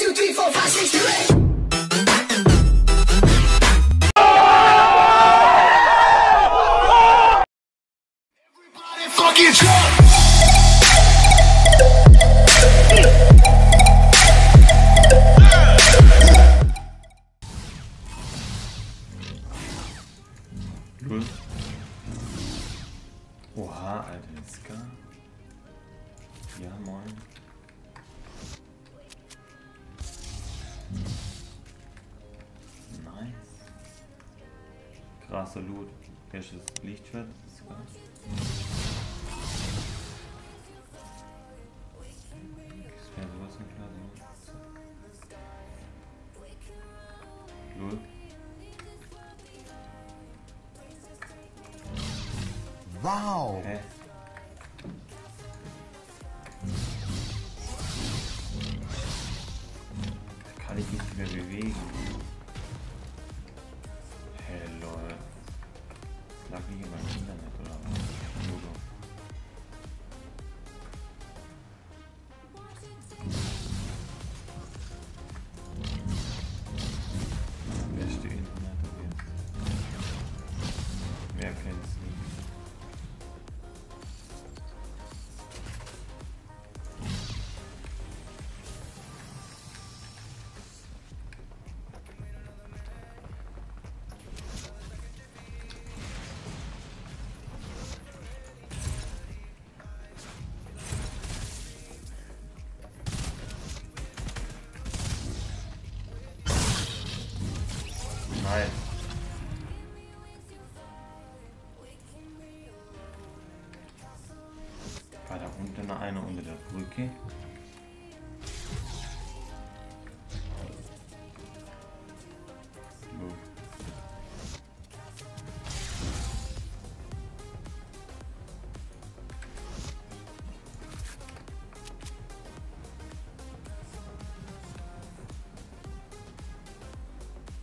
two, three, four, five, six, seven, eight. Everybody fucking jump! Null. Oha, Alter, Ska. Ja, moin. Krasser Loot. Welches Lichtschwert? Ska. Das wäre sowas nicht klar. So. Wow. Hä? Einer unter der Brücke?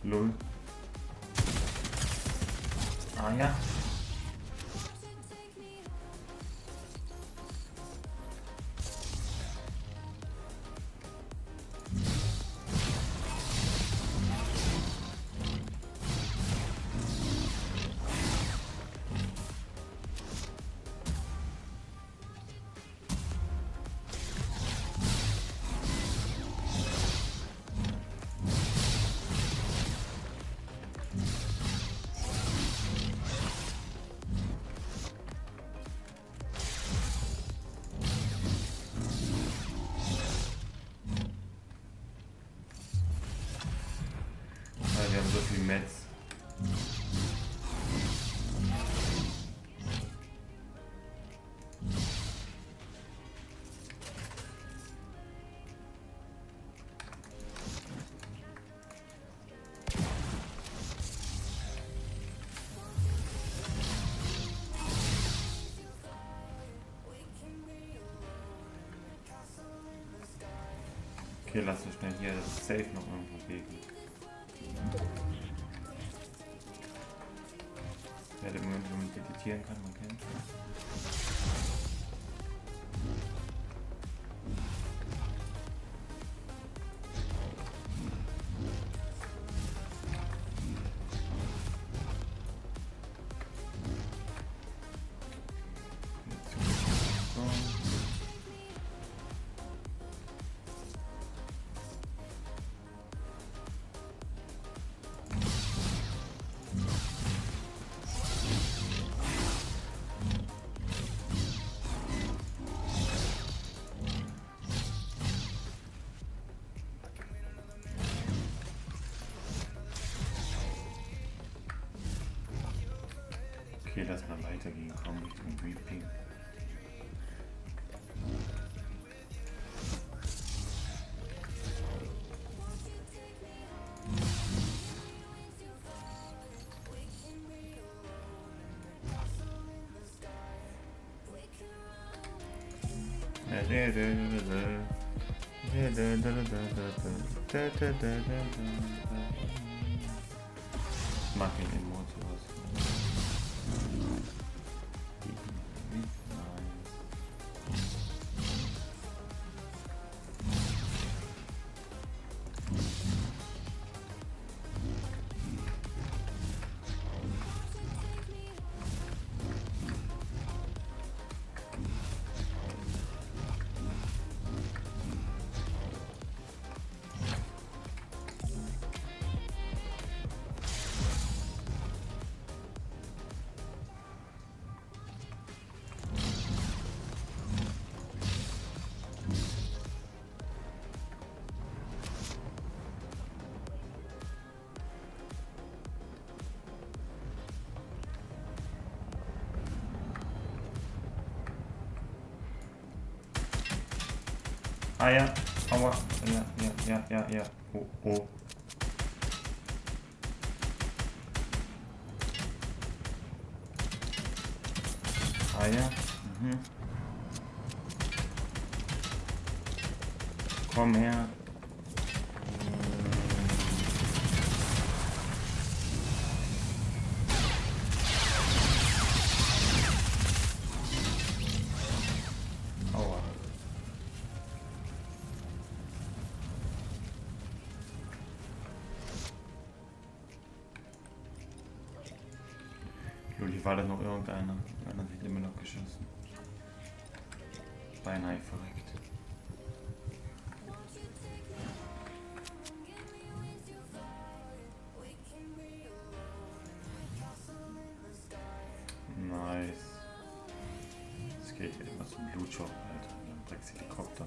Lo. Lol. Ah ja. Okay, lass uns schnell hier das Safe noch irgendwo legen. Ja, der Moment, wo man meditieren kann, man kennt. Okay, lass mal weitergehen, komm Richtung Reaping. Ich mag Ah ja, aua. Ja, ja, ja, ja, ja. Oh, oh. Ah ja. Mhm. Komm her. Juli, war da noch irgendeiner? Einer hat immer noch geschossen. Beinahe verreckt. Nice. Es geht hier immer zum Blutshop, Alter. Ein Dreckshelikopter.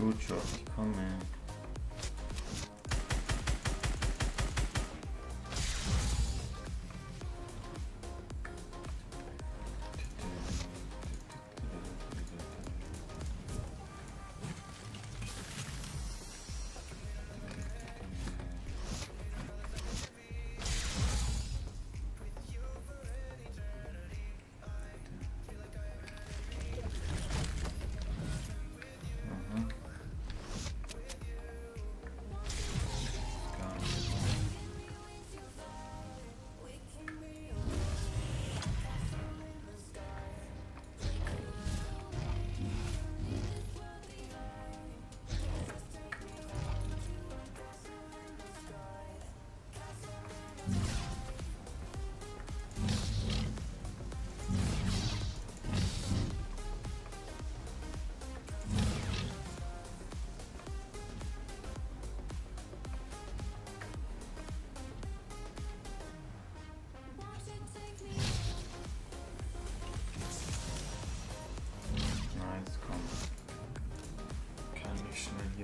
Blutshop, ich komme.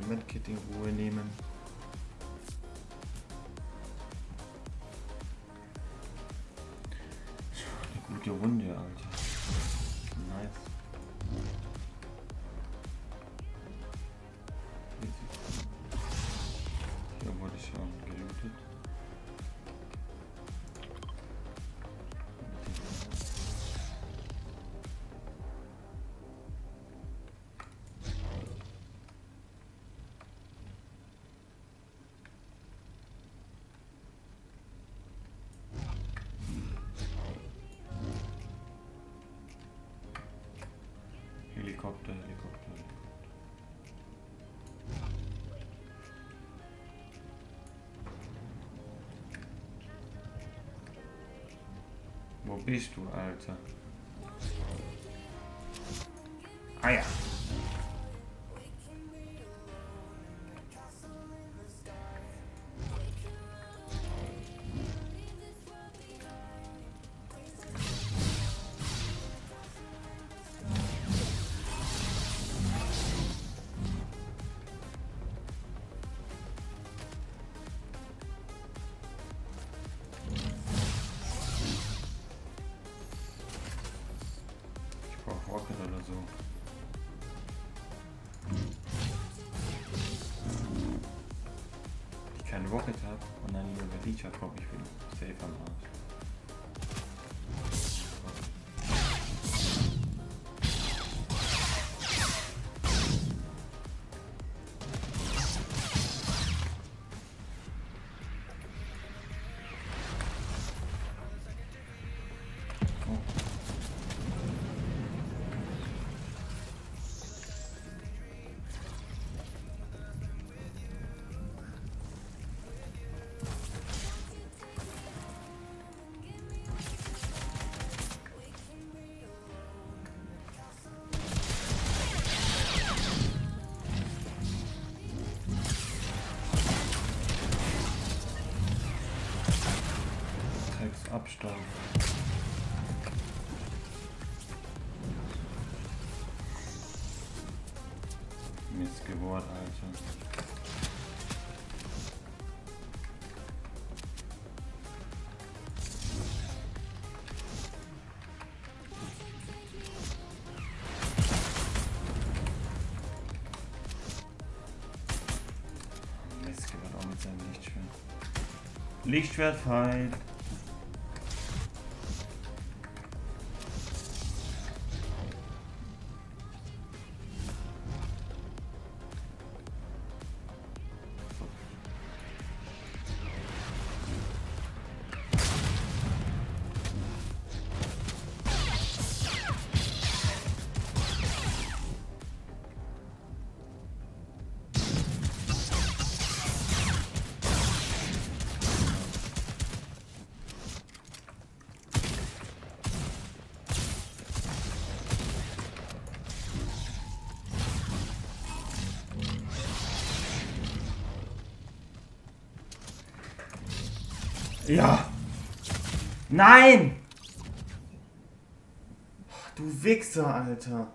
Medkit in Ruhe nehmen. Eine gute Runde, Alter. Nice. Hier wurde schon gelootet. Helikopter, Helikopter, Helikopter. Wo bist du, Alter? Ah ja. Rocket oder so. Ich keine Rocket habe und dann nur über Leecher komme, ich bin safe am Arsch. Alter. Auch mit seinem Lichtschwert. Lichtschwert frei. Ja. Nein! Du Wichser, Alter.